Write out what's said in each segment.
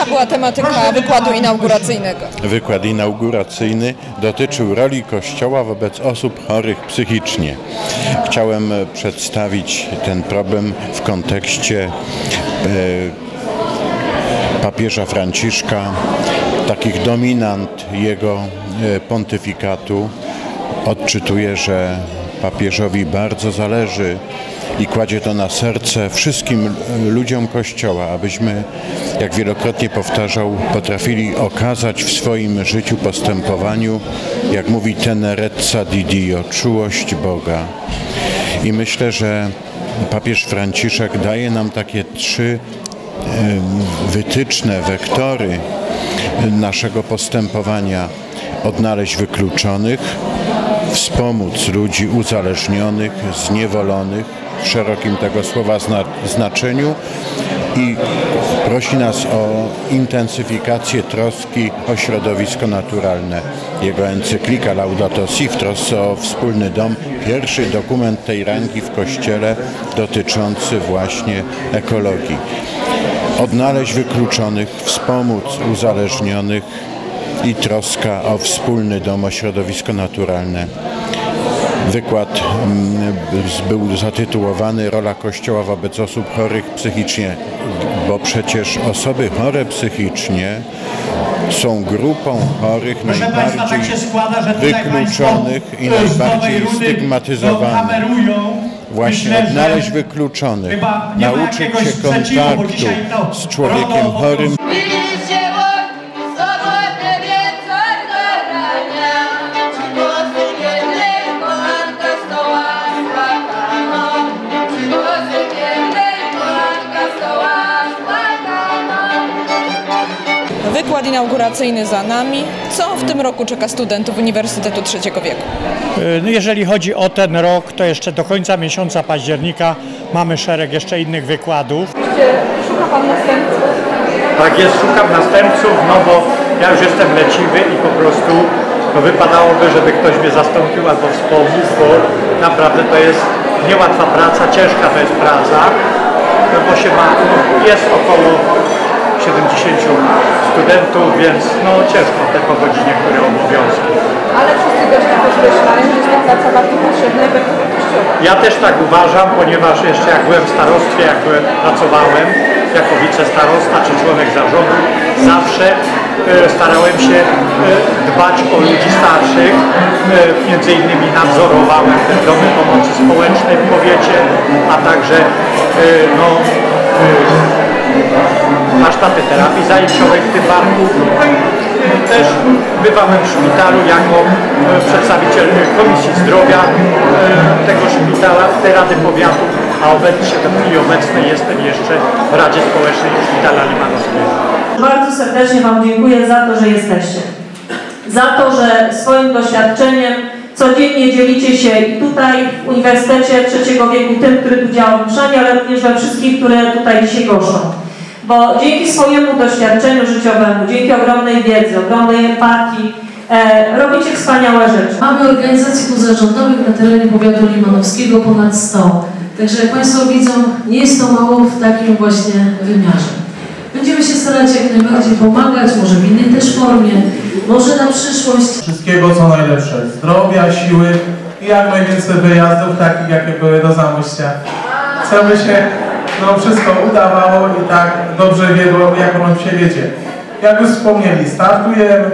Jaka była tematyka wykładu inauguracyjnego? Wykład inauguracyjny dotyczył roli Kościoła wobec osób chorych psychicznie. Chciałem przedstawić ten problem w kontekście e, papieża Franciszka, takich dominant jego e, pontyfikatu. Odczytuję, że papieżowi bardzo zależy i kładzie to na serce wszystkim ludziom Kościoła, abyśmy, jak wielokrotnie powtarzał, potrafili okazać w swoim życiu, postępowaniu, jak mówi tenerezza di Dio, czułość Boga. I myślę, że papież Franciszek daje nam takie trzy wytyczne, wektory naszego postępowania. Odnaleźć wykluczonych, wspomóc ludzi uzależnionych, zniewolonych w szerokim tego słowa zna znaczeniu i prosi nas o intensyfikację troski o środowisko naturalne. Jego encyklika Laudato Si w trosce o wspólny dom, pierwszy dokument tej rangi w Kościele dotyczący właśnie ekologii. Odnaleźć wykluczonych, wspomóc uzależnionych i troska o wspólny dom, o środowisko naturalne. Wykład mm, był zatytułowany Rola Kościoła wobec osób chorych psychicznie, bo przecież osoby chore psychicznie są grupą chorych Proszę Państwa, najbardziej tak się składa, wykluczonych i najbardziej stygmatyzowanych. Właśnie Myślę, odnaleźć wykluczonych, nauczyć się kontaktu z człowiekiem chorym. Inauguracyjny za nami. Co w tym roku czeka studentów Uniwersytetu Trzeciego Wieku? No jeżeli chodzi o ten rok, to jeszcze do końca miesiąca października mamy szereg jeszcze innych wykładów. Szuka Pan następców? Tak jest, szukam następców, no bo ja już jestem leciwy i po prostu no wypadałoby, żeby ktoś mnie zastąpił albo wspomnił, bo naprawdę to jest niełatwa praca, ciężka to jest praca, no bo się ma, no jest około 70 studentów, więc no ciężko te pogodzić niektóre obowiązki. Ale wszyscy goście podkreślają, że jest to praca bardzo potrzebna i bardzo wartościowa. Ja też tak uważam, ponieważ jeszcze jak byłem w starostwie, jak byłem, pracowałem jako wicestarosta czy członek zarządu, zawsze e, starałem się e, dbać o ludzi starszych. E, między innymi nadzorowałem te domy pomocy społecznej w powiecie, a także no, warsztaty terapii zajęciowej w tym e, też bywałem w szpitalu jako e, przedstawiciel Komisji Zdrowia e, tego szpitala, tej Rady Powiatu, a obecnie w chwili obecnej jestem jeszcze w Radzie Społecznej Szpitala Limanowskiego. Bardzo serdecznie Wam dziękuję za to, że jesteście. Za to, że swoim doświadczeniem codziennie dzielicie się i tutaj w Uniwersytecie Trzeciego Wieku, tym, który tu działa w Mszanie, ale również we wszystkich, które tutaj dzisiaj goszczą. Bo dzięki swojemu doświadczeniu życiowemu, dzięki ogromnej wiedzy, ogromnej empatii, e, robicie wspaniałe rzeczy. Mamy organizacji pozarządowych na terenie powiatu limanowskiego ponad 100. Także jak Państwo widzą, nie jest to mało w takim właśnie wymiarze. Będziemy się starać jak najbardziej pomagać, może w innej też formie, może na przyszłość. Wszystkiego co najlepsze. Zdrowia, siły i jak najwięcej wyjazdów, takich jakie były do Zamościa. Chcemy się, no wszystko udawało i tak dobrze wiedło, jak on się wiedzie. Jak już wspomnieli, startujemy,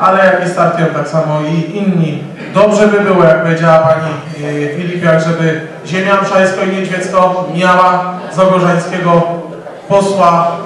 ale jak i startują tak samo i inni. Dobrze by było, jak powiedziała pani e, Filipiak, żeby ziemia mszańsko i niedźwiecko miała z Ogorzańskiego posła